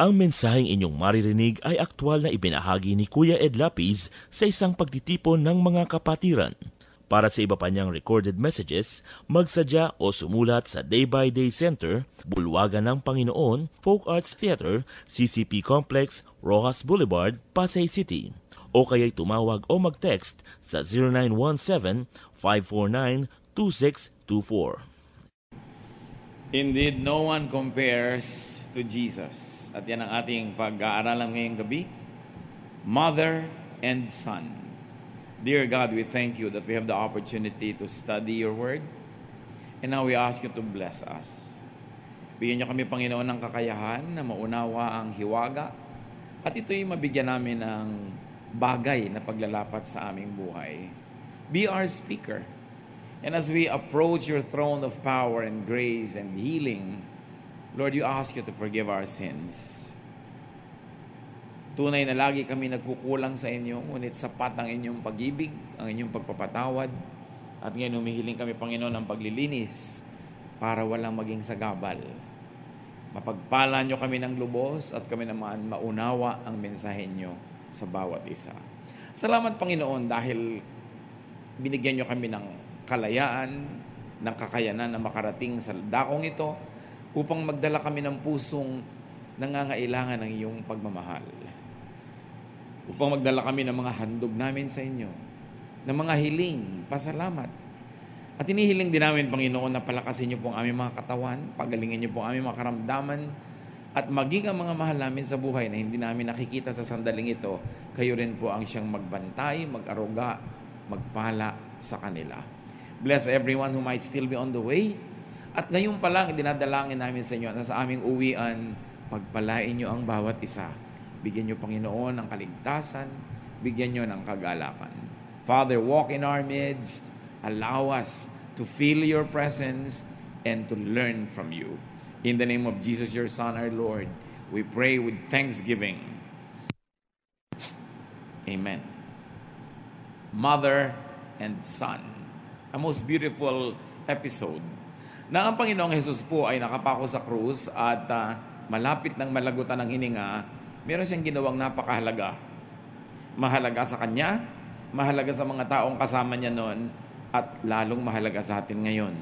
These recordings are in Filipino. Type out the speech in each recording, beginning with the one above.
Ang mensaheng inyong maririnig ay aktwal na ibinahagi ni Kuya Ed Lapis sa isang pagtitipon ng mga kapatiran. Para sa iba pa niyang recorded messages, magsadya o sumulat sa Day by Day Center, Bulwagan ng Panginoon, Folk Arts Theater, CCP Complex, Rojas Boulevard, Pasay City. O kaya'y tumawag o mag-text sa 0917-549-2624. Indeed, no one compares to Jesus. At yan ang ating pag-aaralan ngayong gabi. Mother and Son. Dear God, we thank you that we have the opportunity to study your word. And now we ask you to bless us. Bigyan niyo kami, Panginoon, ng kakayahan na maunawa ang hiwaga. At ito'y mabigyan namin ng bagay na paglalapat sa aming buhay. Be our speaker. And as we approach your throne of power and grace and healing, Lord, you ask you to forgive our sins. Tunay na lagi kami nagkukulang sa inyo, ngunit sapat ang inyong pag-ibig, ang inyong pagpapatawad. At ngayon humihiling kami, Panginoon, ng paglilinis para walang maging sagabal. Mapagpala nyo kami ng lubos at kami naman maunawa ang mensahe nyo sa bawat isa. Salamat, Panginoon, dahil binigyan nyo kami ng kalayaan, ng kakayanan na makarating sa dakong ito upang magdala kami ng pusong nangangailangan ng iyong pagmamahal. Upang magdala kami ng mga handog namin sa inyo, ng mga hiling, pasalamat. At inihiling din namin, Panginoon, na palakasin niyo po ang aming mga katawan, pagalingin niyo po ang aming mga karamdaman, at maging ang mga mahal namin sa buhay na hindi namin nakikita sa sandaling ito, kayo rin po ang siyang magbantay, mag-aruga, magpala sa kanila. Bless everyone who might still be on the way. At ngayon pa lang, dinadalangin namin sa inyo na sa aming uwian, pagpalain nyo ang bawat isa. Bigyan nyo, Panginoon, ng kaligtasan. Bigyan nyo ng kagalakan. Father, walk in our midst. Allow us to feel your presence and to learn from you. In the name of Jesus, your Son, our Lord, we pray with thanksgiving. Amen. Mother and Son. A most beautiful episode na ang Panginoong Jesus po ay nakapako sa krus at uh, malapit ng malagutan ng hininga, meron siyang ginawang napakahalaga. Mahalaga sa Kanya, mahalaga sa mga taong kasama niya noon, at lalong mahalaga sa atin ngayon.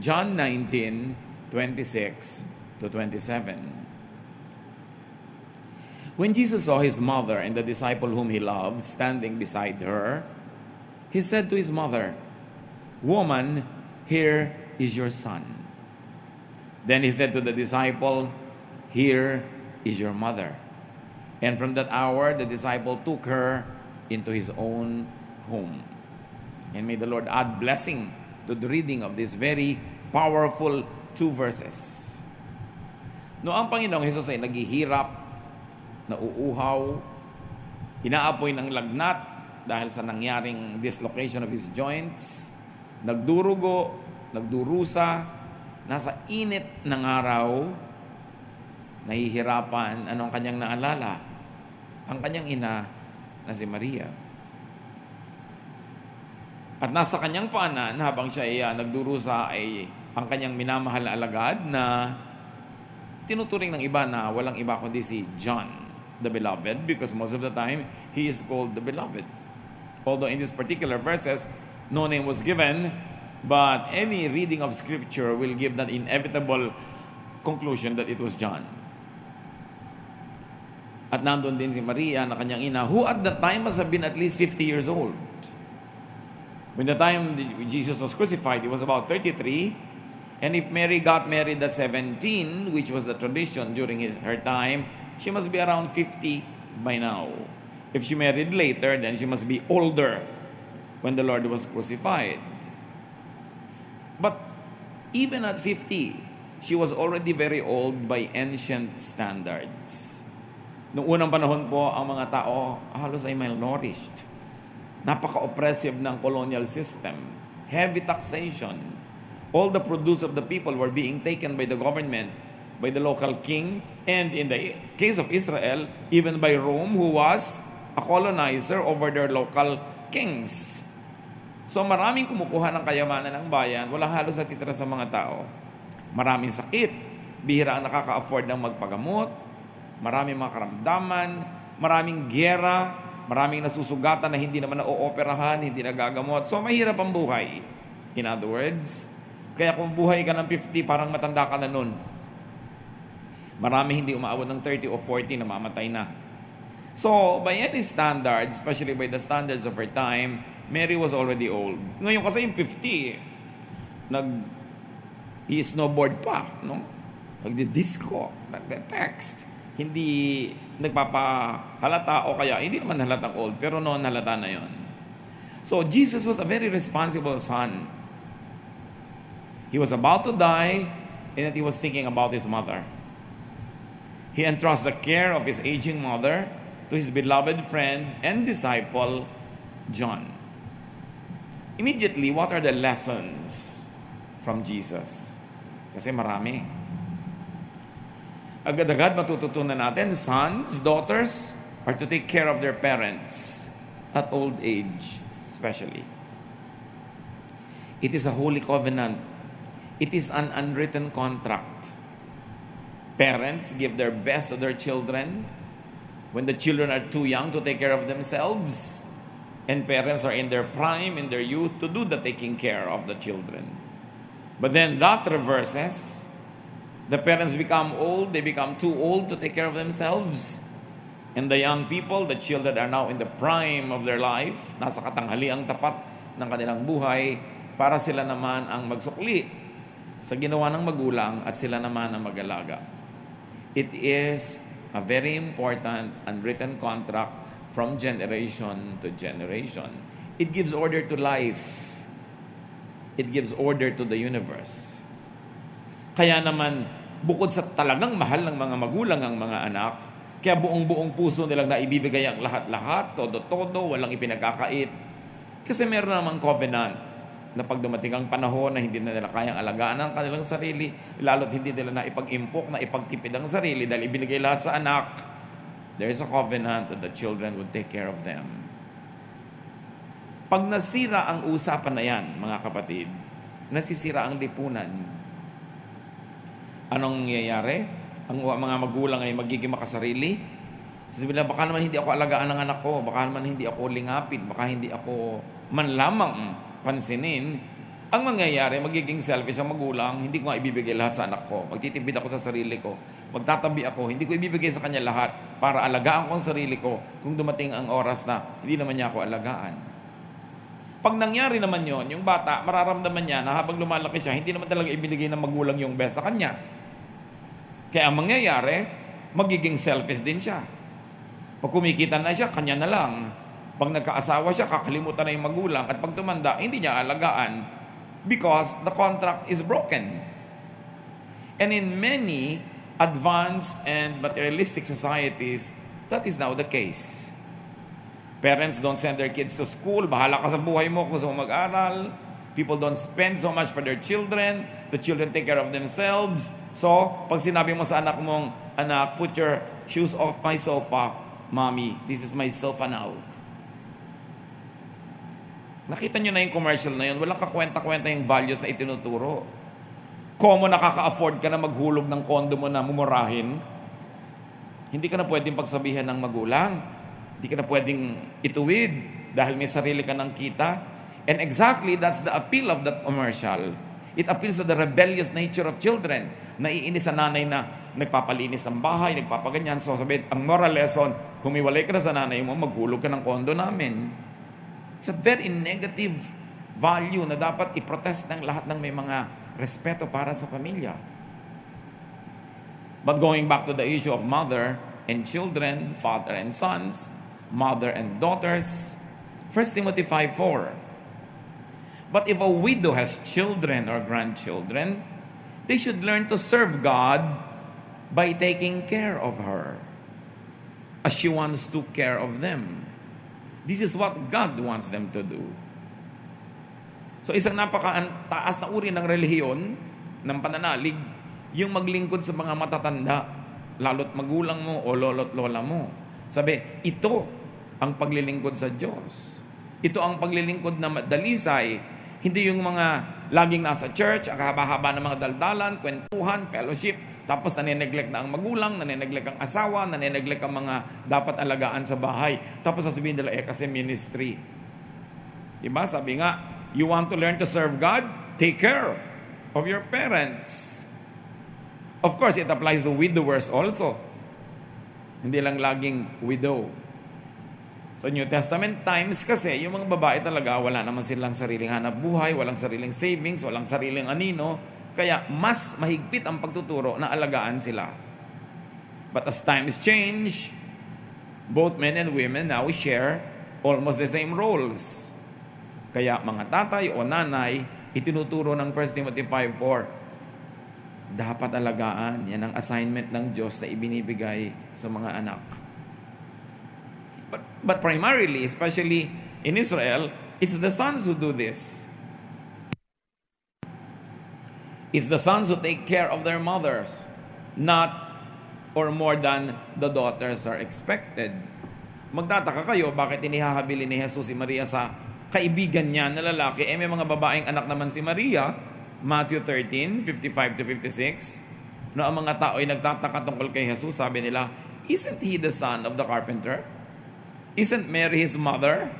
John 19, 26 to 27. When Jesus saw his mother and the disciple whom he loved standing beside her, he said to his mother, Woman, here is your son. Then he said to the disciple, Here is your mother. And from that hour, the disciple took her into his own home. And may the Lord add blessing to the reading of this very powerful two verses. No ang Panginoong Hesus ay naghihirap, nauuhaw, inaapoy ng lagnat dahil sa nangyaring dislocation of his joints, nagdurugo, nagdurusa, nasa init ng araw, nahihirapan, anong kanyang naalala? Ang kanyang ina na si Maria. At nasa kanyang paanan, habang siya ay uh, nagdurusa, ay ang kanyang minamahal na alagad na tinuturing ng iba na walang iba kundi si John, the beloved, because most of the time, he is called the beloved. Although in these particular verses, no name was given, but any reading of Scripture will give that inevitable conclusion that it was John. At nandun din si Maria na kanyang ina, who at that time must have been at least 50 years old. When the time Jesus was crucified, he was about 33. And if Mary got married at 17, which was the tradition during his, her time, she must be around 50 by now. If she married later, then she must be older when the Lord was crucified. But even at 50, she was already very old by ancient standards. Noong unang panahon po, ang mga tao halos ay malnourished napaka-oppressive ng colonial system, heavy taxation. All the produce of the people were being taken by the government, by the local king, and in the case of Israel, even by Rome, who was a colonizer over their local kings. So maraming kumukuha ng kayamanan ng bayan, walang halos sa titira sa mga tao. Maraming sakit, bihira ang nakaka-afford ng magpagamot, maraming mga karamdaman, maraming gyera, maraming nasusugatan na hindi naman na-ooperahan, hindi nagagamot. So, mahirap ang buhay. In other words, kaya kung buhay ka ng 50, parang matanda ka na nun. Marami hindi umaabot ng 30 o 40 na mamatay na. So, by any standards, especially by the standards of her time, Mary was already old. Ngayon kasi yung 50, nag i-snowboard pa, no? Nagdi-disco, nagde-text. Hindi nagpapahalata o kaya hindi naman halatang old, pero noon halata na yon. So Jesus was a very responsible son. He was about to die and that he was thinking about his mother. He entrusts the care of his aging mother to his beloved friend and disciple, John. Immediately, what are the lessons from Jesus? Kasi marami. Agad-agad matututunan natin, sons, daughters, are to take care of their parents at old age, especially. It is a holy covenant. It is an unwritten contract. Parents give their best to their children when the children are too young to take care of themselves. And parents are in their prime, in their youth, to do the taking care of the children. But then that reverses. The parents become old, they become too old to take care of themselves. And the young people, the children are now in the prime of their life, nasa katanghali ang tapat ng kanilang buhay, para sila naman ang magsukli sa ginawa ng magulang at sila naman ang mag-alaga. It is a very important unwritten contract from generation to generation. It gives order to life It gives order to the universe. Kaya naman, bukod sa talagang mahal ng mga magulang ang mga anak, kaya buong-buong puso nilang naibibigay ang lahat-lahat, todo-todo, walang ipinagkakait. Kasi meron namang covenant na pag dumating ang panahon na hindi na nila kayang alagaan ang kanilang sarili, lalo't hindi nila na ipag-impok, na ipagtipid ang sarili dahil ibinigay lahat sa anak, there is a covenant that the children would take care of them. Pag nasira ang usapan na yan, mga kapatid, nasisira ang lipunan. Anong nangyayari? Ang mga magulang ay magiging makasarili. Sabi nila, baka naman hindi ako alagaan ng anak ko, baka naman hindi ako lingapin, baka hindi ako man lamang pansinin. Ang mangyayari, magiging selfish ang magulang, hindi ko nga ibibigay lahat sa anak ko. Magtitipid ako sa sarili ko. Magtatabi ako, hindi ko ibibigay sa kanya lahat para alagaan ko ang sarili ko kung dumating ang oras na hindi naman niya ako alagaan. Pag nangyari naman yon, yung bata, mararamdaman niya na habang lumalaki siya, hindi naman talaga ibinigay ng magulang yung best sa kanya. Kaya ang mangyayari, magiging selfish din siya. Pag kumikita na siya, kanya na lang. Pag nagkaasawa siya, kakalimutan na yung magulang. At pag tumanda, hindi niya alagaan because the contract is broken. And in many advanced and materialistic societies, that is now the case. Parents don't send their kids to school. Bahala ka sa buhay mo kung saan mag-aral. People don't spend so much for their children. The children take care of themselves. So, pag sinabi mo sa anak mong, anak, put your shoes off my sofa. Mommy, this is my sofa now. Nakita nyo na yung commercial na yun. Walang kakwenta-kwenta yung values na itinuturo. Kung mo nakaka-afford ka na maghulog ng kondo mo na mumurahin, hindi ka na pwedeng pagsabihan ng magulang Di ka na pwedeng ituwid dahil may sarili ka ng kita. And exactly that's the appeal of that commercial. It appeals to the rebellious nature of children. Naiinis sa nanay na nagpapalinis ng bahay, nagpapaganyan. So sabi, ang moral lesson, humiwalay ka na sa nanay mo, maghulog ka ng kondo namin. It's a very negative value na dapat iprotest ng lahat ng may mga respeto para sa pamilya. But going back to the issue of mother and children, father and sons, mother and daughters. 1 Timothy 5 4. But if a widow has children or grandchildren, they should learn to serve God by taking care of her as she once took care of them. This is what God wants them to do. So isang napaka-taas na uri ng relihiyon, ng pananalig, yung maglingkod sa mga matatanda, lalo't magulang mo o lolo't lola mo. Sabi, ito ang paglilingkod sa Diyos. Ito ang paglilingkod na dalisay, hindi yung mga laging nasa church, ang haba-haba ng mga daldalan, kwentuhan, fellowship, Tapos nanineglect na ang magulang, nanineglect ang asawa, nanineglect ang mga dapat alagaan sa bahay. Tapos sasabihin nila, eh kasi ministry. Diba? Sabi nga, you want to learn to serve God? Take care of your parents. Of course, it applies to widowers also. Hindi lang laging widow. Sa New Testament times kasi, yung mga babae talaga, wala naman silang sariling hanap buhay, walang sariling savings, walang sariling anino. Kaya mas mahigpit ang pagtuturo na alagaan sila. But as times change, both men and women now share almost the same roles. Kaya mga tatay o nanay, itinuturo ng 1 Timothy 5.4, dapat alagaan. Yan ang assignment ng Diyos na ibinibigay sa mga anak. But, but primarily, especially in Israel, it's the sons who do this. It's the sons who take care of their mothers, not or more than the daughters are expected. Magtataka kayo bakit inihahabili ni Jesus si Maria sa kaibigan niya na lalaki. Eh may mga babaeng anak naman si Maria, Matthew 13, 55 to 56. No, ang mga tao ay nagtataka tungkol kay Jesus, sabi nila, Isn't he the son of the carpenter? Isn't Mary his mother?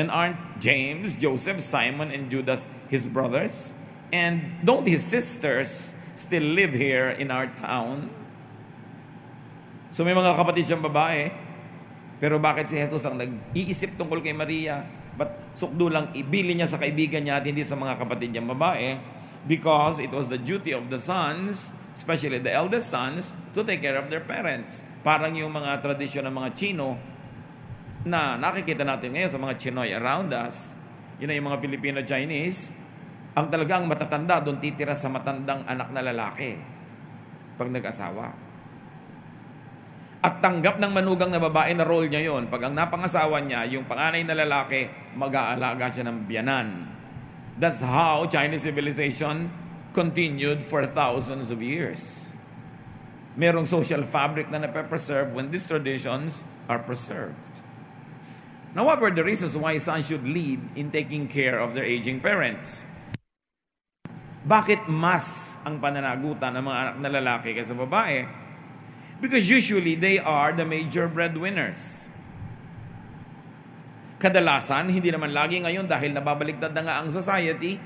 And aren't James, Joseph, Simon, and Judas his brothers? And don't his sisters still live here in our town? So may mga kapatid siyang babae. Pero bakit si Jesus ang nag-iisip tungkol kay Maria? But sukdo lang ibili niya sa kaibigan niya at hindi sa mga kapatid niyang babae? Because it was the duty of the sons, especially the eldest sons, to take care of their parents. Parang yung mga tradisyon ng mga Chino na nakikita natin ngayon sa mga Chinoy around us, yun ay yung mga Filipino-Chinese, ang talagang matatanda doon titira sa matandang anak na lalaki pag nag-asawa. At tanggap ng manugang na babae na role niya yon. Pag ang napangasawa niya, yung panganay na lalaki, mag-aalaga siya ng biyanan. That's how Chinese civilization continued for thousands of years. Merong social fabric na nape-preserve when these traditions are preserved. Now, what were the reasons why sons should lead in taking care of their aging parents? Bakit mas ang pananagutan ng mga anak na lalaki kaysa babae? Because usually they are the major breadwinners. Kadalasan, hindi naman lagi ngayon dahil nababaligtad na nga ang society,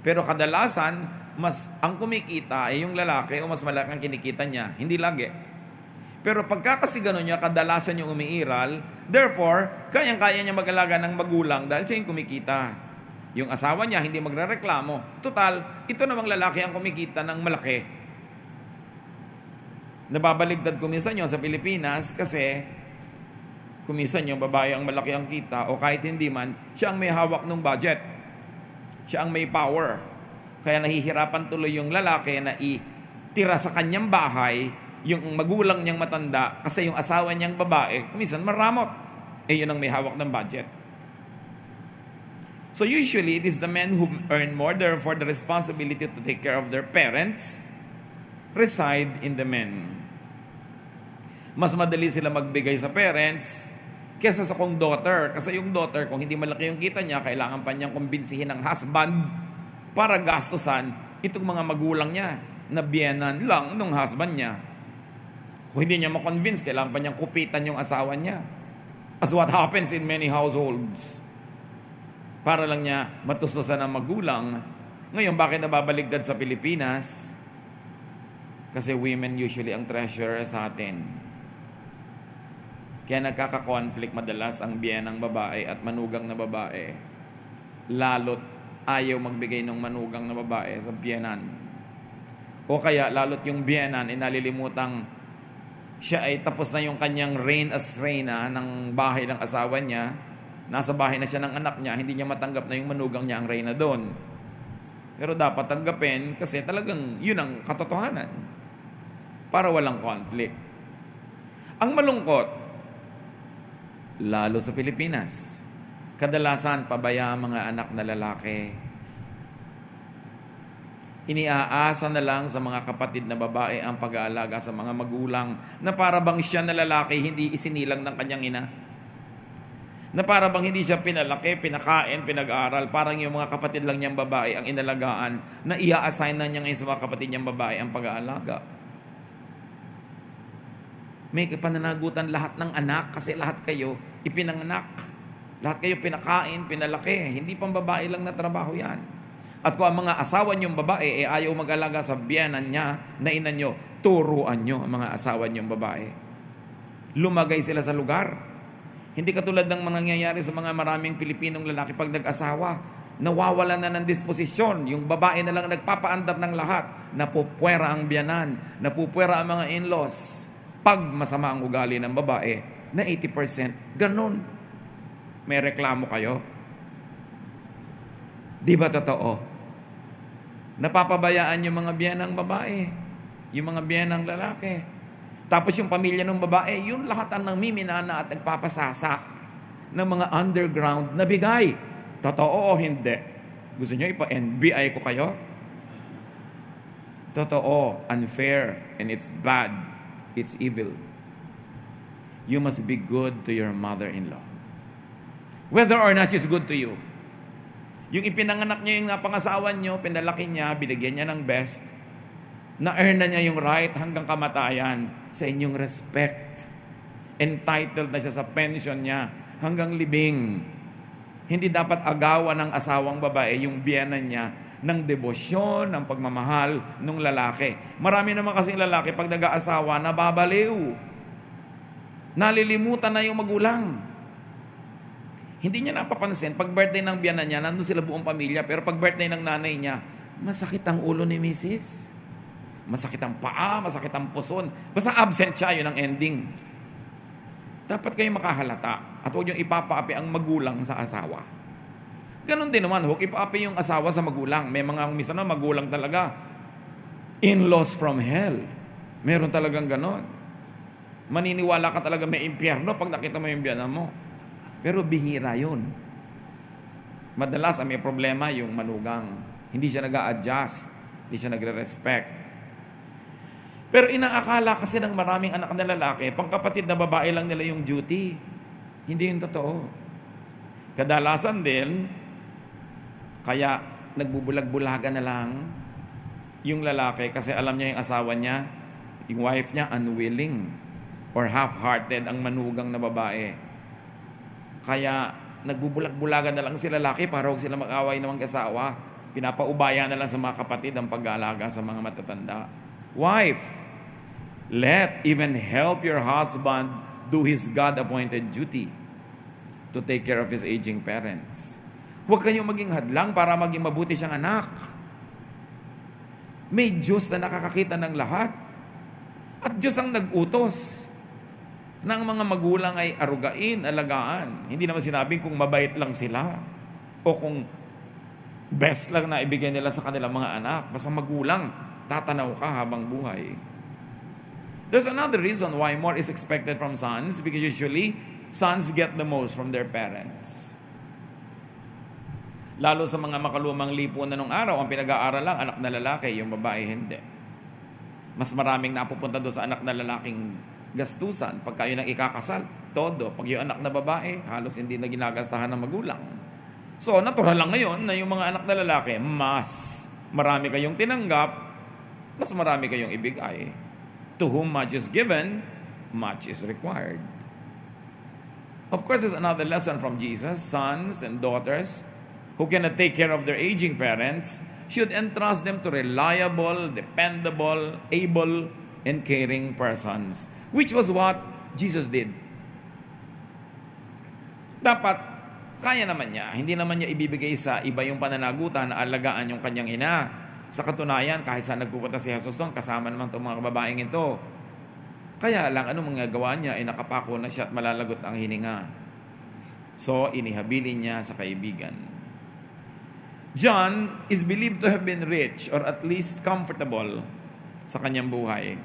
pero kadalasan, mas ang kumikita ay yung lalaki o mas malaki ang kinikita niya. Hindi lagi. Pero pagka kasi gano'n niya, kadalasan yung umiiral, therefore, kayang-kaya niya mag-alaga ng magulang dahil siya yung kumikita. Yung asawa niya hindi magrereklamo. Total, ito namang lalaki ang kumikita ng malaki. Nababaligtad kuminsan yun sa Pilipinas kasi kuminsan yung babae ang malaki ang kita o kahit hindi man, siya ang may hawak ng budget. Siya ang may power. Kaya nahihirapan tuloy yung lalaki na itira sa kanyang bahay yung magulang niyang matanda kasi yung asawa niyang babae, kuminsan maramot. Eh yun ang may hawak ng budget. So usually, it is the men who earn more, therefore the responsibility to take care of their parents reside in the men. Mas madali sila magbigay sa parents kesa sa kong daughter. Kasi yung daughter, kung hindi malaki yung kita niya, kailangan pa niyang kumbinsihin ng husband para gastusan itong mga magulang niya na biyenan lang nung husband niya. Kung hindi niya makonvince, kailangan pa niyang kupitan yung asawa niya. As what happens in many households para lang niya matustusan ang magulang. Ngayon, bakit nababaligtad sa Pilipinas? Kasi women usually ang treasurer sa atin. Kaya nagkaka-conflict madalas ang biyen ng babae at manugang na babae. Lalot ayaw magbigay ng manugang na babae sa biyenan. O kaya lalot yung biyenan ay nalilimutang siya ay tapos na yung kanyang reign as reina ng bahay ng asawa niya nasa bahay na siya ng anak niya, hindi niya matanggap na yung manugang niya ang reyna doon. Pero dapat tanggapin kasi talagang yun ang katotohanan. Para walang conflict. Ang malungkot, lalo sa Pilipinas, kadalasan pabaya ang mga anak na lalaki. Iniaasa na lang sa mga kapatid na babae ang pag-aalaga sa mga magulang na para bang siya na lalaki hindi isinilang ng kanyang ina na para bang hindi siya pinalaki, pinakain, pinag-aral, parang yung mga kapatid lang niyang babae ang inalagaan na ia-assign na niya ngayon sa mga kapatid niyang babae ang pag-aalaga. May pananagutan lahat ng anak kasi lahat kayo ipinanganak. Lahat kayo pinakain, pinalaki. Hindi pang babae lang na trabaho yan. At kung ang mga asawa niyong babae eh, ayaw mag-alaga sa biyanan niya, na ina niyo, turuan niyo ang mga asawa niyong babae. Lumagay sila sa lugar. Hindi katulad ng nangyayari sa mga maraming Pilipinong lalaki pag nag-asawa nawawala na ng disposisyon. Yung babae na lang nagpapaandar ng lahat. Napupwera ang biyanan. Napupwera ang mga in-laws. Pag masama ang ugali ng babae, na 80%, ganun. May reklamo kayo? Di ba totoo? Napapabayaan yung mga biyanang babae. Yung mga biyanang lalaki. Tapos yung pamilya ng babae, yun lahat ang nangmiminana at nagpapasasa ng mga underground na bigay Totoo o hindi? Gusto nyo ipa-NBI ko kayo? Totoo, unfair, and it's bad. It's evil. You must be good to your mother-in-law. Whether or not she's good to you. Yung ipinanganak niya yung napangasawan niyo, pinalaki niya, binigyan niya ng best, na-earn na niya yung right hanggang kamatayan sa inyong respect. Entitled na siya sa pension niya hanggang libing hindi dapat agawan ng asawang babae yung biyanan niya ng debosyon, ng pagmamahal ng lalaki. Marami naman kasing lalaki pag nag-aasawa, nababaliw. Nalilimutan na yung magulang. Hindi niya napapansin, pag birthday ng biyanan niya, nandun sila buong pamilya, pero pag birthday ng nanay niya, masakit ang ulo ni Mrs. Masakit ang paa, masakit ang puson. Basta absent siya, yun ang ending. Dapat kayo makahalata at huwag niyong ipapaapi ang magulang sa asawa. Ganon din naman, huwag ipaapi yung asawa sa magulang. May mga misa na magulang talaga. In-laws from hell. Meron talagang ganon. Maniniwala ka talaga may impyerno pag nakita mo yung biyanan mo. Pero bihira yun. Madalas ang may problema yung manugang. Hindi siya nag adjust Hindi siya nagre-respect. Pero inaakala kasi ng maraming anak na lalaki, pangkapatid na babae lang nila yung duty. Hindi yung totoo. Kadalasan din, kaya nagbubulag-bulaga na lang yung lalaki kasi alam niya yung asawa niya, yung wife niya unwilling or half-hearted ang manugang na babae. Kaya nagbubulag-bulaga na lang si lalaki para huwag sila mag-away ng mga asawa. Pinapaubaya na lang sa mga kapatid ang pag-aalaga sa mga matatanda. Wife, let even help your husband do his God-appointed duty to take care of his aging parents. Huwag kayong maging hadlang para maging mabuti siyang anak. May Diyos na nakakakita ng lahat. At Diyos ang nag-utos ng mga magulang ay arugain, alagaan. Hindi naman sinabing kung mabait lang sila o kung best lang na ibigay nila sa kanilang mga anak. Basta magulang, tatanaw ka habang buhay. There's another reason why more is expected from sons because usually sons get the most from their parents. Lalo sa mga makalumang lipunan ng araw, ang pinag-aaral lang, anak na lalaki, yung babae hindi. Mas maraming napupunta doon sa anak na lalaking gastusan. Pag kayo nang ikakasal, todo. Pag yung anak na babae, halos hindi na ginagastahan ng magulang. So, natural lang ngayon na yung mga anak na lalaki, mas marami kayong tinanggap mas marami kayong ibigay. To whom much is given, much is required. Of course, there's another lesson from Jesus. Sons and daughters who cannot take care of their aging parents should entrust them to reliable, dependable, able, and caring persons, which was what Jesus did. Dapat, kaya naman niya. Hindi naman niya ibibigay sa iba yung pananagutan na alagaan yung kanyang ina sa katunayan, kahit saan nagpupunta si Jesus doon, kasama naman itong mga babaeng ito. Kaya lang, ano mga gawa niya, ay nakapako na siya at malalagot ang hininga. So, inihabilin niya sa kaibigan. John is believed to have been rich or at least comfortable sa kanyang buhay.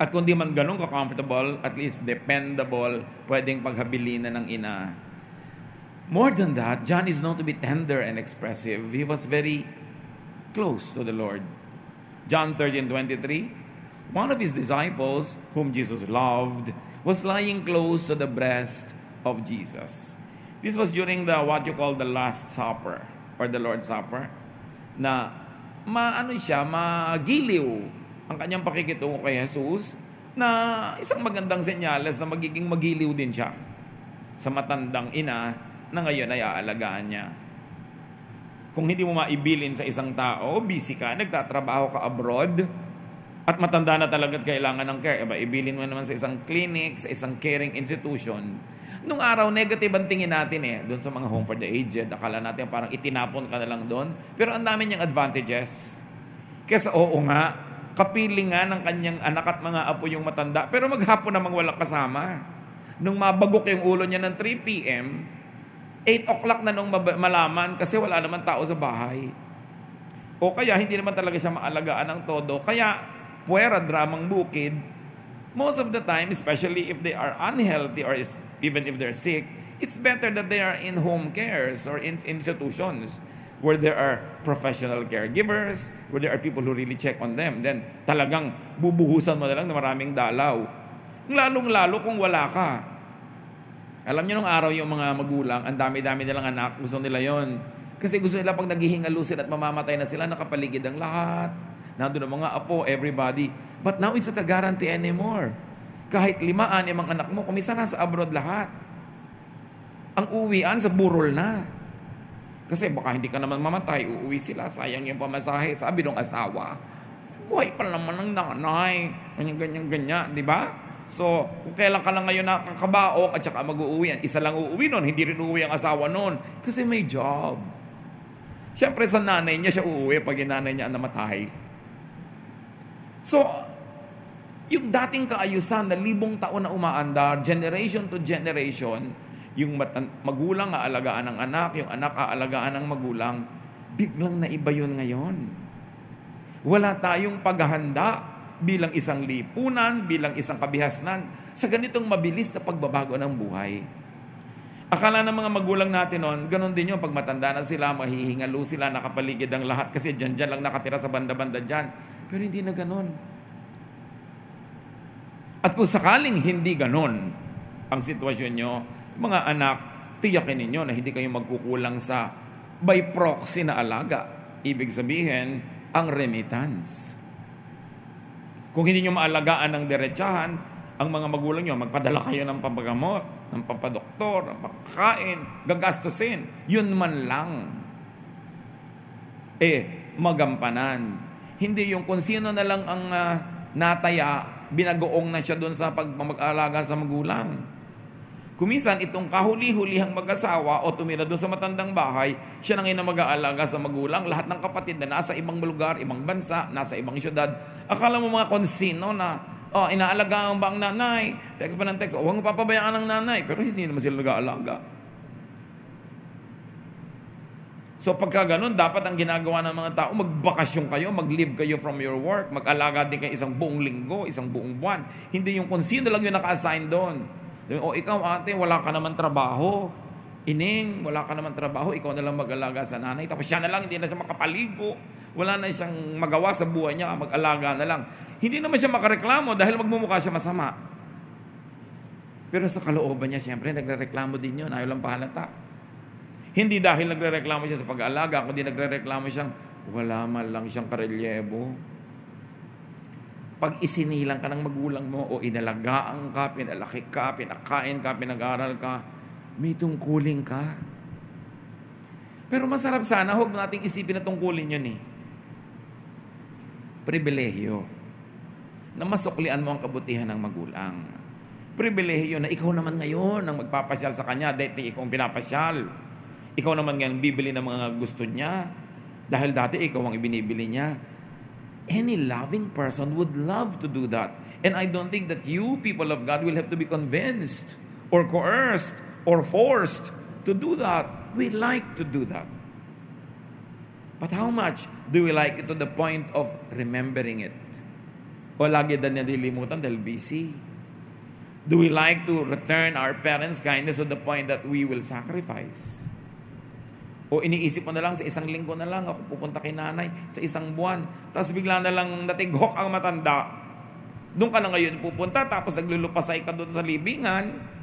At kung di man ganun ka-comfortable, at least dependable, pwedeng paghabilin na ng ina More than that, John is known to be tender and expressive. He was very close to the Lord. John 13 23, one of his disciples, whom Jesus loved, was lying close to the breast of Jesus. This was during the what you call the Last Supper or the Lord's Supper na maano siya, magiliw ang kanyang pakikitungo kay Jesus na isang magandang senyales na magiging magiliw din siya sa matandang ina na ngayon ay aalagaan niya. Kung hindi mo maibilin sa isang tao, busy ka, nagtatrabaho ka abroad, at matanda na talaga at kailangan ng care, iba, ibilin mo naman sa isang clinic, sa isang caring institution, Nung araw, negative ang tingin natin eh, doon sa mga home for the aged. Akala natin parang itinapon ka na lang doon. Pero ang dami niyang advantages. Kesa oo nga, kapiling nga ng kanyang anak at mga apo yung matanda, pero maghapon namang walang kasama. Nung mabagok yung ulo niya ng 3 p.m., 8 o'clock na nung malaman kasi wala naman tao sa bahay. O kaya hindi naman talaga siya maalagaan ng todo. Kaya puwera dramang bukid, most of the time, especially if they are unhealthy or even if they're sick, it's better that they are in home cares or in institutions where there are professional caregivers, where there are people who really check on them. Then talagang bubuhusan mo na lang na maraming dalaw. Lalong-lalo kung wala ka. Alam niyo nung araw yung mga magulang, ang dami-dami nilang anak, gusto nila yon. Kasi gusto nila pag naghihingalusin at mamamatay na sila, nakapaligid ang lahat. Nandun ang mga apo, everybody. But now it's not a guarantee anymore. Kahit limaan yung mga anak mo, kumisa nasa abroad lahat. Ang uwian sa burol na. Kasi baka hindi ka naman mamatay, uuwi sila, sayang yung pamasahe. Sabi ng asawa, buhay pa naman ng nanay. Ganyan, ganyan, ganyan, di ba? So, kung kailan ka lang ngayon nakakabaok at saka mag-uuwi, isa lang uuwi nun, hindi rin uuwi ang asawa nun. Kasi may job. Siyempre sa nanay niya siya uuwi pag yung nanay niya namatay. So, yung dating kaayusan na libong taon na umaandar, generation to generation, yung magulang aalagaan ng anak, yung anak aalagaan ng magulang, biglang naiba yun ngayon. Wala tayong paghahanda bilang isang lipunan, bilang isang kabihasnan sa ganitong mabilis na pagbabago ng buhay. Akala ng mga magulang natin noon, ganun din yung pag matanda na sila, mahihingalo sila, nakapaligid ang lahat kasi dyan-dyan lang nakatira sa banda-banda dyan. Pero hindi na ganun. At kung sakaling hindi ganon ang sitwasyon nyo, mga anak, tiyakin ninyo na hindi kayo magkukulang sa by proxy na alaga. Ibig sabihin, ang remittance. Kung hindi nyo maalagaan ng diretsahan, ang mga magulang nyo, magpadala kayo ng pampagamot, ng pampadoktor, ng pagkain, gagastusin. Yun man lang. Eh, magampanan. Hindi yung kung sino na lang ang uh, nataya binagoong na siya doon sa pagmamag-alaga sa magulang. Kumisan, itong kahuli-hulihang mag-asawa o tumira doon sa matandang bahay, siya nang ina mag-aalaga sa magulang. Lahat ng kapatid na nasa ibang lugar, ibang bansa, nasa ibang syudad. Akala mo mga konsino na, oh, inaalagaan ba ang nanay? Text ba ng text? Oh, huwag mo papabayaan ng nanay. Pero hindi naman sila nag-aalaga. So pagka ganun, dapat ang ginagawa ng mga tao, magbakasyon kayo, mag-live kayo from your work, mag-alaga din kayo isang buong linggo, isang buong buwan. Hindi yung kung sino lang yung naka-assign doon. O ikaw ate, wala ka naman trabaho. Ining, wala ka naman trabaho, ikaw na lang mag-alaga sa nanay. Tapos siya na lang, hindi na siya makapaligo. Wala na siyang magawa sa buhay niya, mag-alaga na lang. Hindi naman siya makareklamo dahil magmumukha siya masama. Pero sa kalooban niya, siyempre, nagre-reklamo din yun. Ayaw lang pahalata. Hindi dahil nagre-reklamo siya sa pag-aalaga, kundi nagre-reklamo siyang wala man lang siyang karelyebo. Pag isinilang ka ng magulang mo o inalagaan ka, pinalaki ka, pinakain ka, pinag-aral ka, may tungkulin ka. Pero masarap sana, huwag nating isipin na tungkulin yun eh. Pribilehyo na masuklian mo ang kabutihan ng magulang. Pribilehyo na ikaw naman ngayon ang magpapasyal sa kanya, dahil ikaw ang pinapasyal. Ikaw naman nga bibili ng mga gusto niya. Dahil dati ikaw ang ibinibili niya. Any loving person would love to do that. And I don't think that you, people of God, will have to be convinced or coerced or forced to do that. We like to do that. But how much do we like it to the point of remembering it? O lagi din niya dilimutan dahil busy? Do we like to return our parents' kindness to the point that we will sacrifice? O iniisip mo na lang sa isang linggo na lang, ako pupunta kay nanay sa isang buwan. Tapos bigla na lang natighok ang matanda. Doon ka na ngayon pupunta, tapos naglulupasay ka doon sa libingan.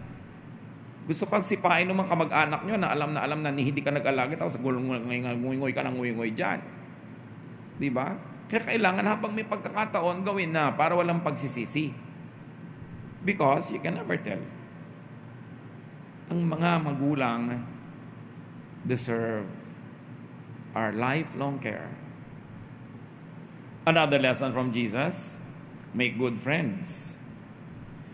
Gusto kang sipain ng mga kamag-anak nyo na alam na alam na hindi ka nag-alaga, tapos nguy-nguy ka ng nguy-nguy dyan. Di ba? Kaya kailangan habang may pagkakataon, gawin na para walang pagsisisi. Because you can never tell. Ang mga magulang deserve our lifelong care. Another lesson from Jesus, make good friends.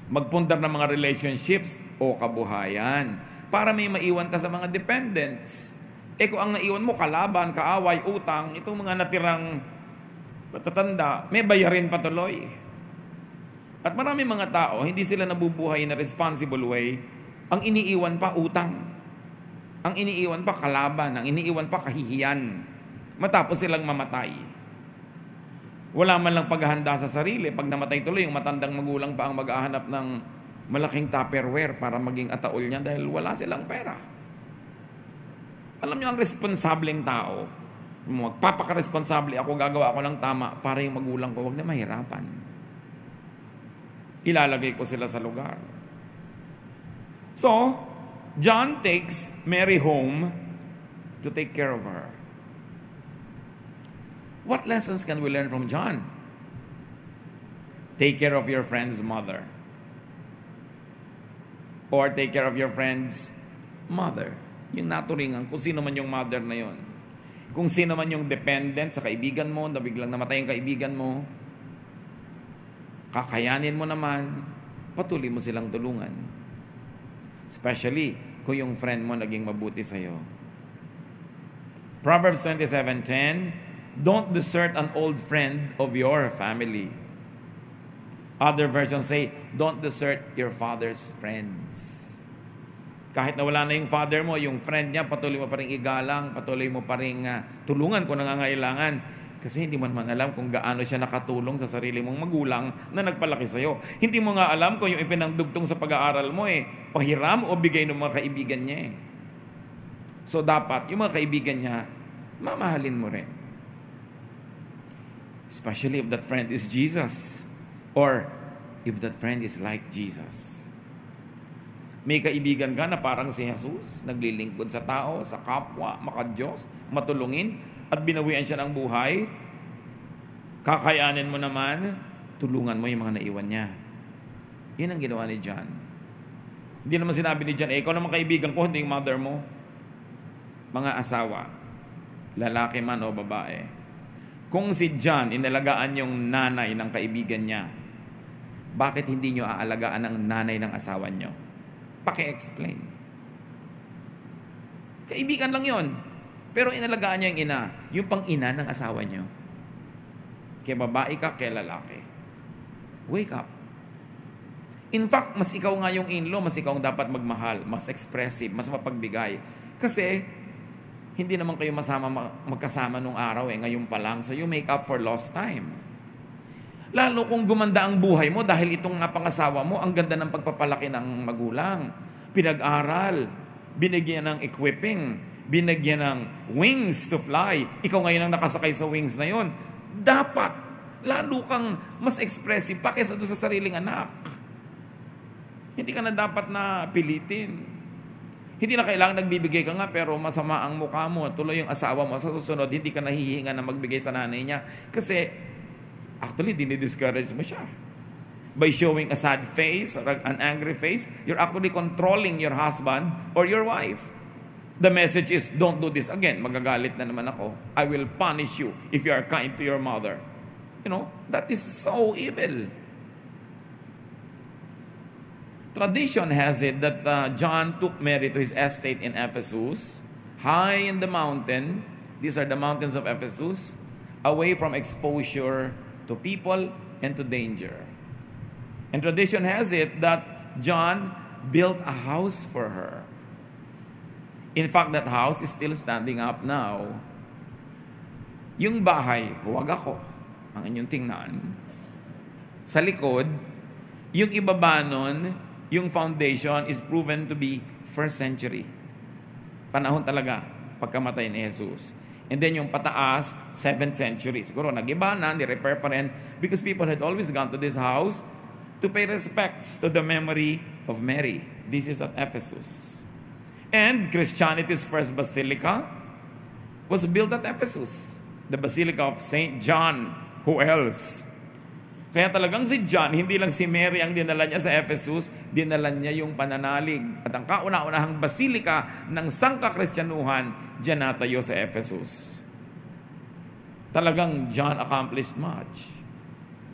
Magpundar ng mga relationships o kabuhayan para may maiwan ka sa mga dependents. Eh kung ang naiwan mo, kalaban, kaaway, utang, itong mga natirang matatanda, may bayarin patuloy. At marami mga tao, hindi sila nabubuhay in a responsible way, ang iniiwan pa utang. Ang iniiwan pa kalaban, ang iniiwan pa kahihiyan. Matapos silang mamatay. Wala man lang paghahanda sa sarili. Pag namatay tuloy, yung matandang magulang pa ang mag-ahanap ng malaking tupperware para maging ataol niya dahil wala silang pera. Alam niyo, ang responsableng tao, magpapaka-responsable ako, gagawa ako ng tama para yung magulang ko, wag na mahirapan. Ilalagay ko sila sa lugar. So, John takes Mary home to take care of her. What lessons can we learn from John? Take care of your friend's mother. Or take care of your friend's mother. Yung naturingan, kung sino man yung mother na yon. Kung sino man yung dependent sa kaibigan mo, na biglang namatay yung kaibigan mo, kakayanin mo naman, patuloy mo silang tulungan. Especially kung yung friend mo naging mabuti sa'yo. Proverbs 27.10 Don't desert an old friend of your family. Other versions say, don't desert your father's friends. Kahit na wala na yung father mo, yung friend niya, patuloy mo pa rin igalang, patuloy mo pa rin uh, tulungan kung nangangailangan. Kasi hindi mo naman alam kung gaano siya nakatulong sa sarili mong magulang na nagpalaki sa'yo. Hindi mo nga alam kung yung ipinangdugtong sa pag-aaral mo eh, pahiram o bigay ng mga kaibigan niya eh. So dapat, yung mga kaibigan niya, mamahalin mo rin. Especially if that friend is Jesus. Or if that friend is like Jesus. May kaibigan ka na parang si Jesus, naglilingkod sa tao, sa kapwa, makadiyos, matulungin, at binawian siya ng buhay. Kakayanin mo naman, tulungan mo yung mga naiwan niya. Yan ang ginawa ni John. Hindi naman sinabi ni John, eh, ikaw naman kaibigan ko, hindi yung mother mo. Mga asawa, lalaki man o babae. Kung si John inalagaan yung nanay ng kaibigan niya, bakit hindi nyo aalagaan ang nanay ng asawa nyo? Paki-explain. Kaibigan lang yon. Pero inalagaan niya yung ina, yung pang-ina ng asawa niyo. Kaya babae ka, kaya lalaki. Wake up. In fact, mas ikaw nga yung in-law, mas ikaw ang dapat magmahal, mas expressive, mas mapagbigay. Kasi, hindi naman kayo masama magkasama nung araw eh, ngayon pa lang. So you make up for lost time. Lalo kung gumanda ang buhay mo dahil itong nga pangasawa mo, ang ganda ng pagpapalaki ng magulang. Pinag-aral, binigyan ng equipping, binigyan ng wings to fly. Ikaw ngayon ang nakasakay sa wings na yon. Dapat, lalo kang mas expressive pa kaysa doon sa sariling anak. Hindi ka na dapat na pilitin. Hindi na kailangan nagbibigay ka nga pero masama ang mukha mo. Tuloy yung asawa mo. Sa susunod, hindi ka nahihinga na magbigay sa nanay niya. Kasi actually, dinidiscourage mo siya. By showing a sad face or an angry face, you're actually controlling your husband or your wife. The message is, don't do this again. Magagalit na naman ako. I will punish you if you are kind to your mother. You know, that is so evil. Tradition has it that uh, John took Mary to his estate in Ephesus, high in the mountain. These are the mountains of Ephesus, away from exposure to people and to danger. And tradition has it that John built a house for her. In fact, that house is still standing up now. Yung bahay, huwag ako, ang inyong tingnan. Sa likod, yung ibaba nun, yung foundation is proven to be first century. Panahon talaga, pagkamatay ni Jesus. And then yung pataas, 7th century. Siguro nag-iba na, ni-repair pa rin because people had always gone to this house to pay respects to the memory of Mary. This is at Ephesus. And Christianity's first basilica was built at Ephesus. The Basilica of St. John. Who else? Kaya talagang si John, hindi lang si Mary ang dinala niya sa Ephesus, dinala niya yung pananalig. At ang kauna-unahang basilika ng sangka-kristyanuhan, dyan natayo sa Ephesus. Talagang John accomplished much.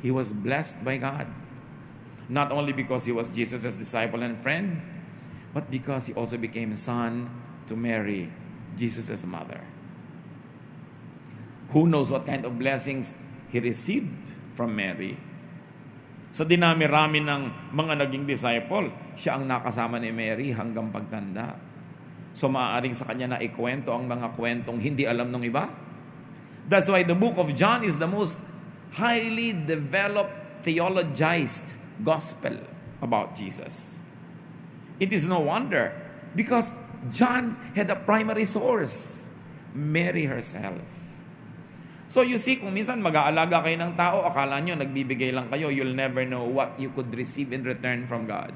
He was blessed by God. Not only because he was Jesus' disciple and friend, but because he also became son to Mary, Jesus' mother. Who knows what kind of blessings he received from Mary sa dinami-rami ng mga naging disciple, siya ang nakasama ni Mary hanggang pagtanda. So maaaring sa kanya na ikwento ang mga kwentong hindi alam ng iba. That's why the book of John is the most highly developed, theologized gospel about Jesus. It is no wonder because John had a primary source, Mary herself. So you see, kung minsan mag-aalaga kayo ng tao, akala nyo nagbibigay lang kayo, you'll never know what you could receive in return from God.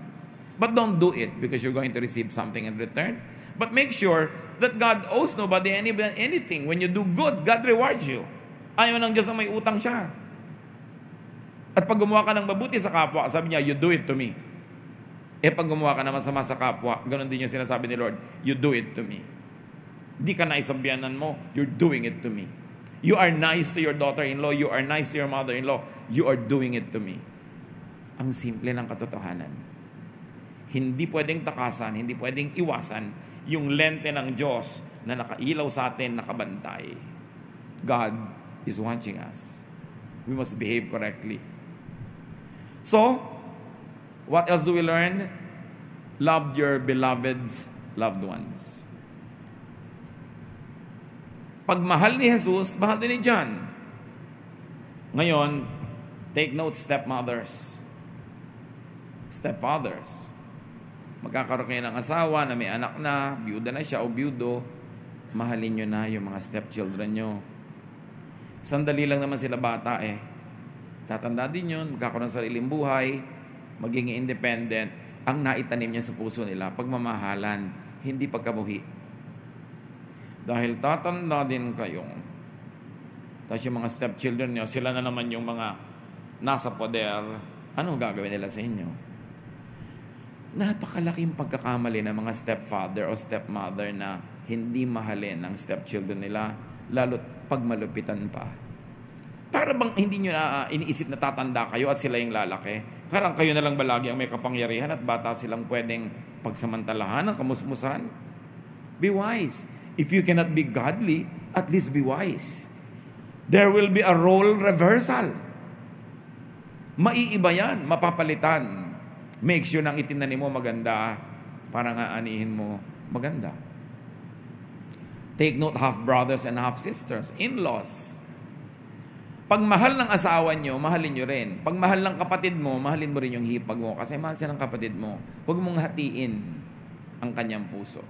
But don't do it because you're going to receive something in return. But make sure that God owes nobody any, anything. When you do good, God rewards you. Ayaw ng Diyos na may utang siya. At pag gumawa ka ng mabuti sa kapwa, sabi niya, you do it to me. Eh pag gumawa ka naman sama sa kapwa, ganun din yung sinasabi ni Lord, you do it to me. Di ka naisabyanan mo, you're doing it to me. You are nice to your daughter-in-law, you are nice to your mother-in-law, you are doing it to me. Ang simple ng katotohanan. Hindi pwedeng takasan, hindi pwedeng iwasan yung lente ng Diyos na nakailaw sa atin, nakabantay. God is watching us. We must behave correctly. So, what else do we learn? Love your beloved's loved ones. Pag mahal ni Jesus, mahal din ni John. Ngayon, take note, stepmothers. Stepfathers. Magkakaroon kayo ng asawa na may anak na, biyuda na siya o biyudo, mahalin nyo na yung mga stepchildren nyo. Sandali lang naman sila bata eh. Tatanda din yun, magkakaroon ng sariling buhay, maging independent. Ang naitanim niya sa puso nila, pagmamahalan, hindi pagkabuhi. Dahil tatanda din kayong. Tapos yung mga stepchildren nyo, sila na naman yung mga nasa poder. Ano gagawin nila sa inyo? Napakalaking pagkakamali ng mga stepfather o stepmother na hindi mahalin ang stepchildren nila, lalo't pagmalupitan pa. Para bang hindi nyo na uh, iniisip na tatanda kayo at sila yung lalaki? Parang kayo na lang ba lagi ang may kapangyarihan at bata silang pwedeng pagsamantalahan ng kamusmusan? Be wise. If you cannot be godly, at least be wise. There will be a role reversal. Maiiba yan, mapapalitan. Make sure nang itinanim mo maganda para nga anihin mo maganda. Take note, half-brothers and half-sisters, in-laws. Pag mahal ng asawa nyo, mahalin nyo rin. Pag mahal ng kapatid mo, mahalin mo rin yung hipag mo kasi mahal siya ng kapatid mo. Huwag mong hatiin ang kanyang puso.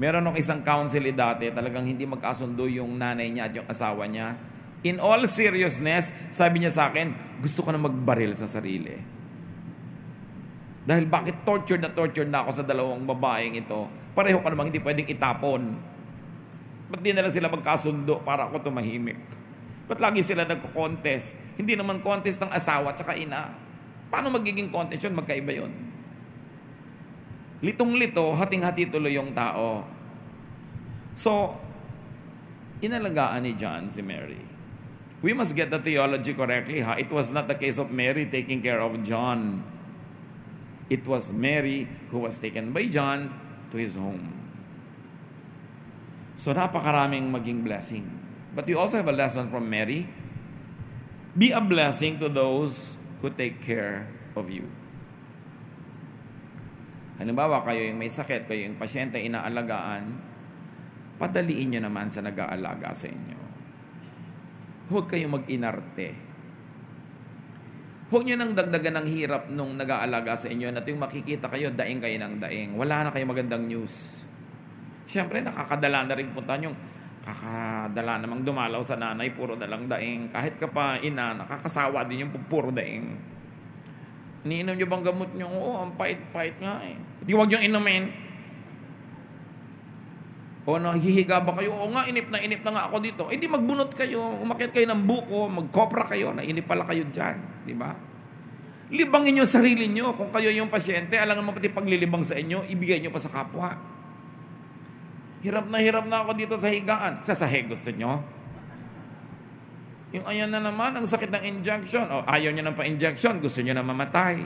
Meron ng isang counselee dati, talagang hindi magkasundo yung nanay niya at yung asawa niya. In all seriousness, sabi niya sa akin, gusto ko na magbaril sa sarili. Dahil bakit tortured na tortured na ako sa dalawang babaeng ito, pareho ka namang hindi pwedeng itapon. Ba't di na lang sila magkasundo para ako tumahimik? Ba't lagi sila nagko-contest? Hindi naman contest ng asawa at ina. Paano magiging contest yun? Magkaiba yun. Litong-lito, hating-hati tuloy yung tao. So, inalagaan ni John si Mary. We must get the theology correctly, ha? It was not the case of Mary taking care of John. It was Mary who was taken by John to his home. So, napakaraming maging blessing. But you also have a lesson from Mary. Be a blessing to those who take care of you. Halimbawa, kayo yung may sakit, kayo yung pasyente inaalagaan, padaliin nyo naman sa nag-aalaga sa inyo. Huwag kayong mag-inarte. Huwag nyo nang dagdagan ng hirap nung nag-aalaga sa inyo na yung makikita kayo, daing kayo ng daing. Wala na kayo magandang news. Siyempre, nakakadala na rin punta yung kakadala namang dumalaw sa nanay, puro dalang daing. Kahit ka pa ina, nakakasawa din yung puro daing. Iniinom nyo bang gamot nyo? Oo, ang pait-pait nga eh. Di huwag nyo inumin. O nahihiga ba kayo? O nga, inip na inip na nga ako dito. Eh di magbunot kayo, umakit kayo ng buko, magkopra kayo, nainip pala kayo dyan. Di ba? Libangin nyo sarili nyo. Kung kayo yung pasyente, alam mo pati paglilibang sa inyo, ibigay nyo pa sa kapwa. Hirap na hirap na ako dito sa higaan. Sa sahig gusto nyo? Yung ayan na naman, ang sakit ng injection. O ayaw nyo ng pa-injection, gusto nyo na mamatay.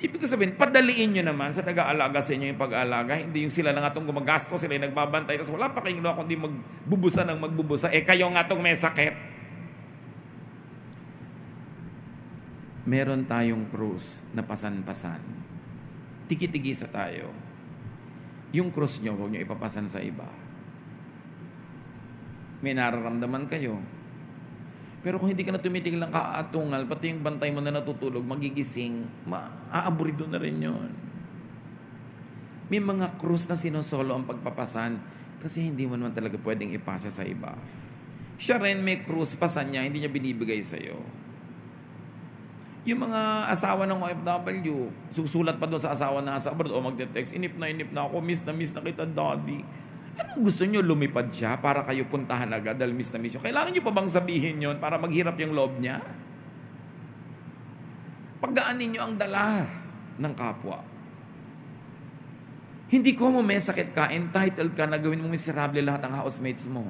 Ibig sabihin, padaliin nyo naman sa nag-aalaga sa inyo yung pag-aalaga. Hindi yung sila na nga itong gumagastos, sila yung nagbabantay. Tapos wala pa kayong kundi magbubusa ng magbubusa. Eh kayo nga itong may sakit. Meron tayong krus na pasan-pasan. Tiki-tigi sa tayo. Yung krus nyo, huwag nyo ipapasan sa iba. May nararamdaman kayo pero kung hindi ka na tumitigil ng kaatungal, pati yung bantay mo na natutulog, magigising, maaaburido na rin yon. May mga krus na sinosolo ang pagpapasan kasi hindi mo naman talaga pwedeng ipasa sa iba. Siya rin may krus, pasan niya, hindi niya binibigay sa iyo. Yung mga asawa ng OFW, susulat pa doon sa asawa na sa abroad o magte-text, inip na inip na ako, miss na miss na kita daddy. Anong gusto nyo lumipad siya para kayo puntahan agad dahil miss na miss nyo? Kailangan nyo pa bang sabihin yon para maghirap yung loob niya? Pagdaan ninyo ang dala ng kapwa. Hindi ko mo may sakit ka, entitled ka na gawin mo miserable lahat ng housemates mo.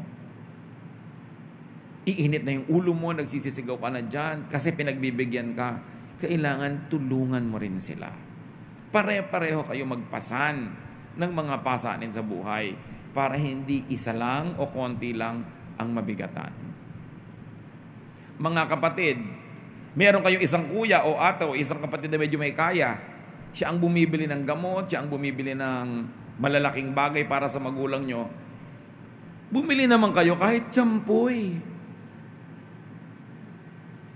Iinit na yung ulo mo, nagsisisigaw ka na dyan kasi pinagbibigyan ka. Kailangan tulungan mo rin sila. Pare-pareho kayo magpasan ng mga pasanin sa buhay para hindi isa lang o konti lang ang mabigatan. Mga kapatid, meron kayong isang kuya o ate o isang kapatid na medyo may kaya. Siya ang bumibili ng gamot, siya ang bumibili ng malalaking bagay para sa magulang nyo. Bumili naman kayo kahit tsampoy.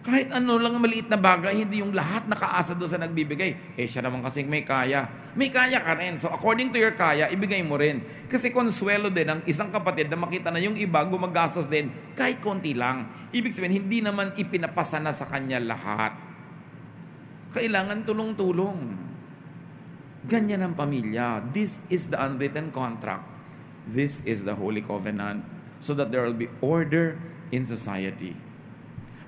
Kahit ano lang maliit na bagay, hindi yung lahat nakaasa doon sa nagbibigay. Eh, siya naman kasing may kaya. May kaya ka rin. So, according to your kaya, ibigay mo rin. Kasi konsuelo din ang isang kapatid na makita na yung iba gumagastos din kahit konti lang. Ibig sabihin, hindi naman ipinapasa na sa kanya lahat. Kailangan tulong-tulong. Ganyan ang pamilya. This is the unwritten contract. This is the Holy Covenant so that there will be order in society.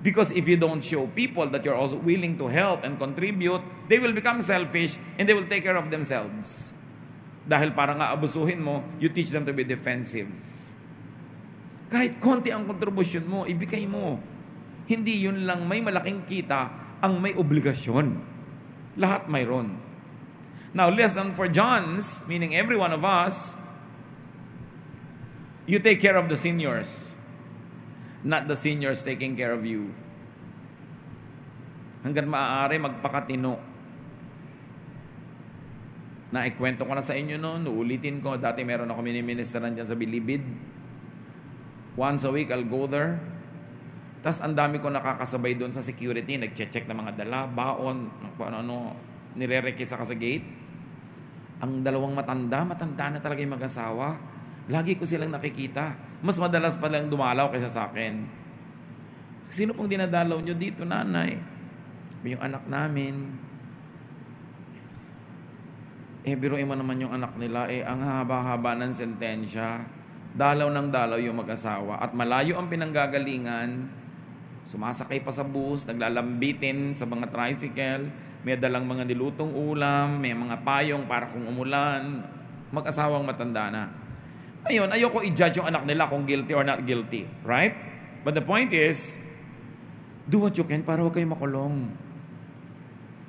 Because if you don't show people that you're also willing to help and contribute, they will become selfish and they will take care of themselves. Dahil para nga abusuhin mo, you teach them to be defensive. Kahit konti ang kontribusyon mo, ibigay mo. Hindi yun lang may malaking kita ang may obligasyon. Lahat mayroon. Now, lesson for Johns, meaning every one of us, you take care of the seniors not the seniors taking care of you. Hanggang maaari magpakatino. Naikwento ko na sa inyo noon, uulitin ko. Dati meron ako miniministeran dyan sa Bilibid. Once a week, I'll go there. Tapos ang dami ko nakakasabay doon sa security, nag-check ng mga dala, baon, ano, ano nire-rekisa ka sa gate. Ang dalawang matanda, matanda na talaga yung mag-asawa Lagi ko silang nakikita. Mas madalas pa lang dumalaw kaysa sa akin. Sino pong dinadalaw nyo dito, nanay? Yung anak namin. Eh, biruin mo naman yung anak nila. Eh, ang haba-haba ng sentensya. Dalaw ng dalaw yung mag-asawa. At malayo ang pinanggagalingan. Sumasakay pa sa bus, naglalambitin sa mga tricycle. May dalang mga nilutong ulam, may mga payong para kung umulan. Mag-asawang matanda na. Ngayon, ayoko i-judge yung anak nila kung guilty or not guilty. Right? But the point is, do what you can para huwag kayo makulong.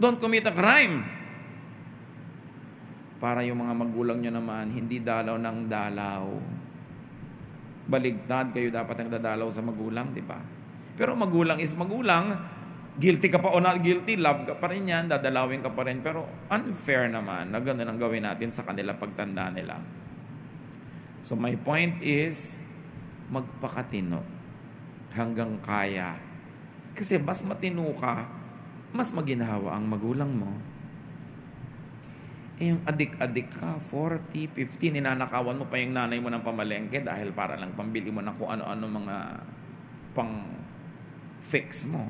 Don't commit a crime. Para yung mga magulang nyo naman, hindi dalaw ng dalaw. Baligtad kayo dapat ang dadalaw sa magulang, di ba? Pero magulang is magulang, guilty ka pa o not guilty, love ka pa rin yan, dadalawin ka pa rin. Pero unfair naman na ganun ang gawin natin sa kanila pagtanda nila. So my point is, magpakatino hanggang kaya. Kasi mas matino ka, mas maginhawa ang magulang mo. Eh yung adik-adik ka, 40, 50, ninanakawan mo pa yung nanay mo ng pamalengke dahil para lang pambili mo na kung ano-ano mga pang fix mo.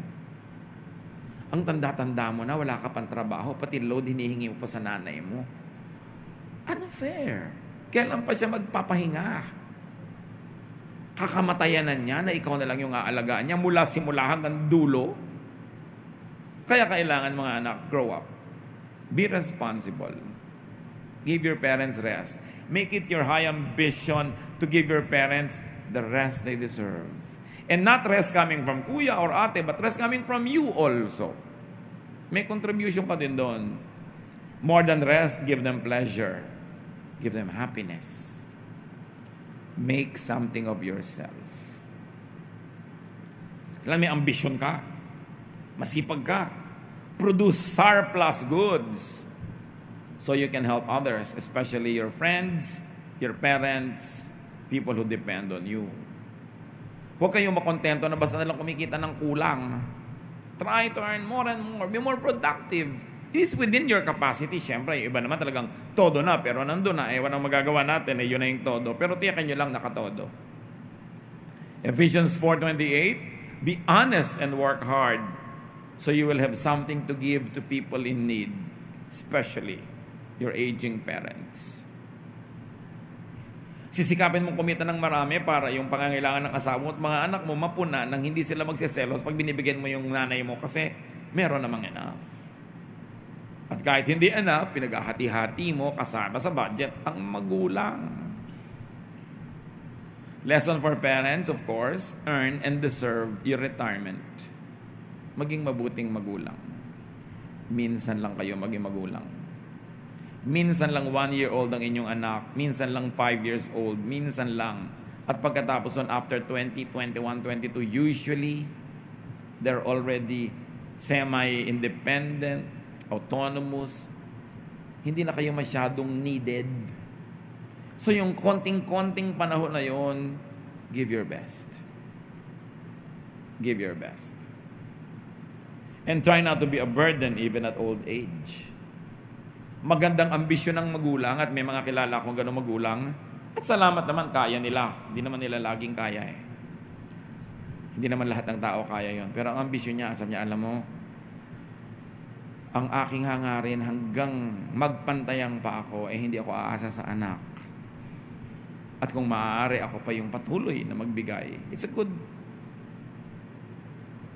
Ang tanda-tanda mo na, wala ka pang trabaho, pati load hinihingi mo pa sa nanay mo. Unfair. Kailan pa siya magpapahinga? Kakamatayan na niya na ikaw na lang yung aalagaan niya mula simula hanggang dulo. Kaya kailangan mga anak, grow up. Be responsible. Give your parents rest. Make it your high ambition to give your parents the rest they deserve. And not rest coming from kuya or ate, but rest coming from you also. May contribution ka din doon. More than rest, give them pleasure. Give them happiness. Make something of yourself. Kailan may ambisyon ka, masipag ka, produce surplus goods so you can help others, especially your friends, your parents, people who depend on you. Huwag kayong makontento na basta na lang kumikita ng kulang. Try to earn more and more. Be more productive is within your capacity. Siyempre, iba naman talagang todo na, pero nandun na, eh, walang magagawa natin, eh, yun na yung todo. Pero tiyakan nyo lang nakatodo. Ephesians 4.28, Be honest and work hard, so you will have something to give to people in need, especially your aging parents. Sisikapin mong kumita ng marami para yung pangangailangan ng asawa mo at mga anak mo mapuna nang hindi sila magsiselos pag binibigyan mo yung nanay mo kasi meron namang enough. At kahit hindi enough, pinaghahati-hati mo kasama sa budget ang magulang. Lesson for parents, of course, earn and deserve your retirement. Maging mabuting magulang. Minsan lang kayo maging magulang. Minsan lang one year old ang inyong anak. Minsan lang five years old. Minsan lang. At pagkatapos nun, after 20, 21, 22, usually, they're already semi-independent, autonomous, hindi na kayo masyadong needed. So yung konting-konting panahon na yon, give your best. Give your best. And try not to be a burden even at old age. Magandang ambisyon ng magulang at may mga kilala akong ganong magulang. At salamat naman, kaya nila. Hindi naman nila laging kaya eh. Hindi naman lahat ng tao kaya yon. Pero ang ambisyon niya, sabi niya, alam mo, ang aking hangarin hanggang magpantayang pa ako, eh hindi ako aasa sa anak. At kung maaari, ako pa yung patuloy na magbigay. It's a good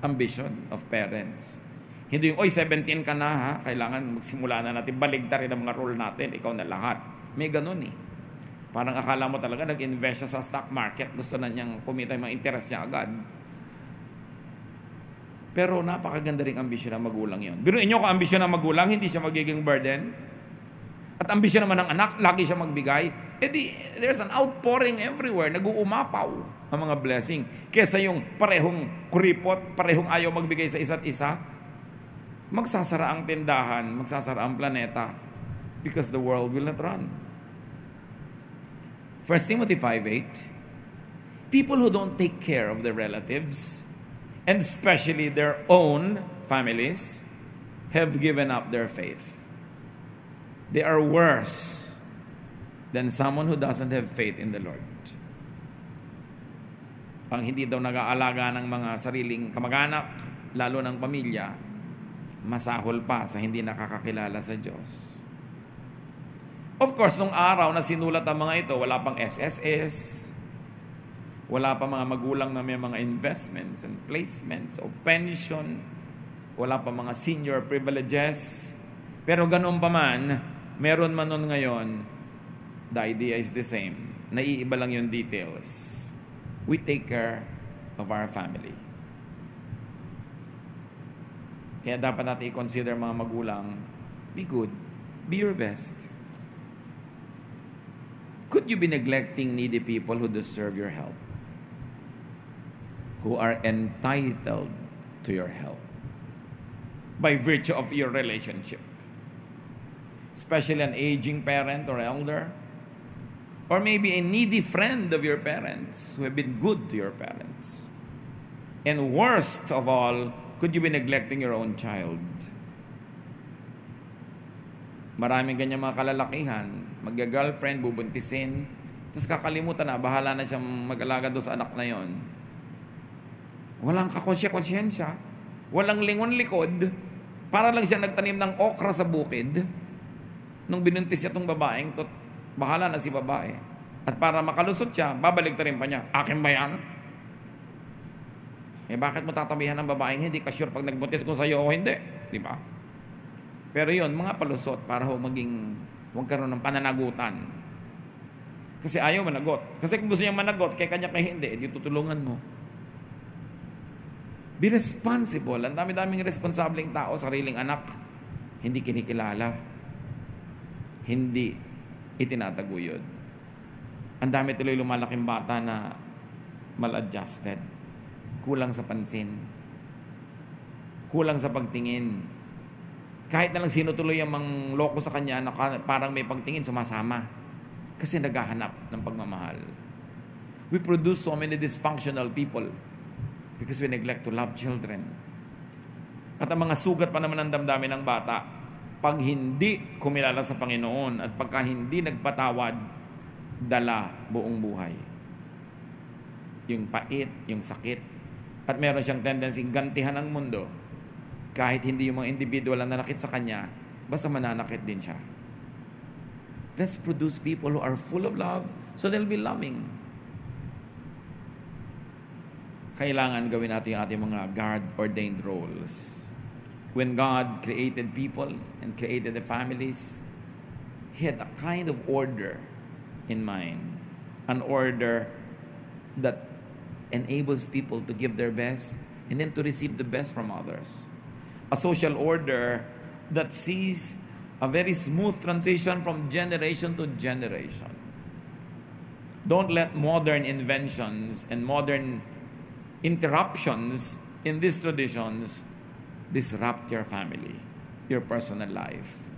ambition of parents. Hindi yung, oy, 17 ka na ha, kailangan magsimula na natin, baligta rin ang mga role natin, ikaw na lahat. May ganun eh. Parang akala mo talaga nag-invest siya sa stock market, gusto na niyang kumita yung mga interest niya agad. Pero napakaganda rin ambisyon ng magulang yon. Biruin nyo kung ambisyon ng magulang, hindi siya magiging burden. At ambisyon naman ng anak, lagi siya magbigay. Eh di, there's an outpouring everywhere. Nag-uumapaw ang mga blessing. Kesa yung parehong kuripot, parehong ayaw magbigay sa isa't isa, magsasara ang tindahan, magsasara ang planeta because the world will not run. 1 Timothy 5.8 People who don't take care of their relatives and especially their own families, have given up their faith. They are worse than someone who doesn't have faith in the Lord. Ang hindi daw nag-aalaga ng mga sariling kamag-anak, lalo ng pamilya, masahol pa sa hindi nakakakilala sa Diyos. Of course, nung araw na sinulat ang mga ito, wala pang SSS, wala pa mga magulang na may mga investments and placements o pension. Wala pa mga senior privileges. Pero ganoon pa man, meron man nun ngayon, the idea is the same. Naiiba lang yung details. We take care of our family. Kaya dapat natin i-consider mga magulang, be good, be your best. Could you be neglecting needy people who deserve your help? Who are entitled to your help by virtue of your relationship. Especially an aging parent or elder, or maybe a needy friend of your parents who have been good to your parents. And worst of all, could you be neglecting your own child? Maraming ganyan mga kalalakihan, magga-girlfriend, bubuntisin, tapos kakalimutan na, bahala na siyang mag-alaga doon sa anak na yon Walang kakonsya-konsyensya. Walang lingon likod. Para lang siya nagtanim ng okra sa bukid. Nung binuntis niya itong babaeng to, Bahala na si babae. At para makalusot siya, babalik rin pa niya. Akin ba yan? Eh bakit mo tatabihan ng babaeng hindi ka sure pag nagbuntis kung sa'yo o hindi? Di ba? Pero yon mga palusot para ho maging, huwag karoon ng pananagutan. Kasi ayaw managot. Kasi kung gusto niya managot, kay kanya kay hindi, hindi tutulungan mo. Be responsible. Ang dami-daming responsableng tao, sariling anak, hindi kinikilala. Hindi itinataguyod. Ang dami tuloy lumalaking bata na maladjusted. Kulang sa pansin. Kulang sa pagtingin. Kahit na lang sino tuloy ang mang loko sa kanya na parang may pagtingin, sumasama. Kasi naghahanap ng pagmamahal. We produce so many dysfunctional people because we neglect to love children. At ang mga sugat pa naman ng damdamin ng bata, pag hindi kumilala sa Panginoon at pagka hindi nagpatawad, dala buong buhay. Yung pait, yung sakit. At meron siyang tendency gantihan ang mundo kahit hindi yung mga individual ang nanakit sa kanya, basta mananakit din siya. Let's produce people who are full of love so they'll be loving. Kailangan gawin natin yung ating mga God-ordained roles. When God created people and created the families, He had a kind of order in mind. An order that enables people to give their best and then to receive the best from others. A social order that sees a very smooth transition from generation to generation. Don't let modern inventions and modern interruptions in these traditions disrupt your family, your personal life.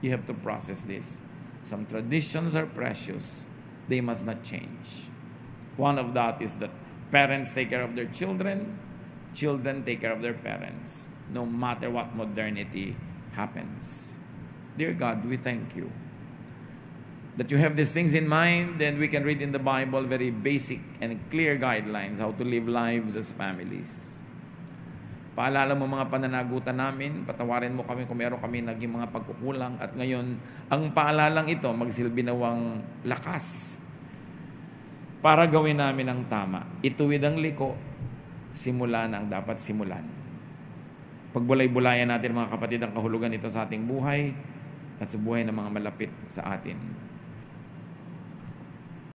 You have to process this. Some traditions are precious, they must not change. One of that is that parents take care of their children, children take care of their parents, no matter what modernity happens. Dear God, we thank you that you have these things in mind, then we can read in the Bible very basic and clear guidelines how to live lives as families. Paalala mo mga pananagutan namin, patawarin mo kami kung meron kami naging mga pagkukulang at ngayon, ang paalalang ito magsilbi nawang lakas para gawin namin ang tama. Ituwid ang liko, simulan ang dapat simulan. Pagbulay-bulayan natin mga kapatid ang kahulugan ito sa ating buhay at sa buhay ng mga malapit sa atin.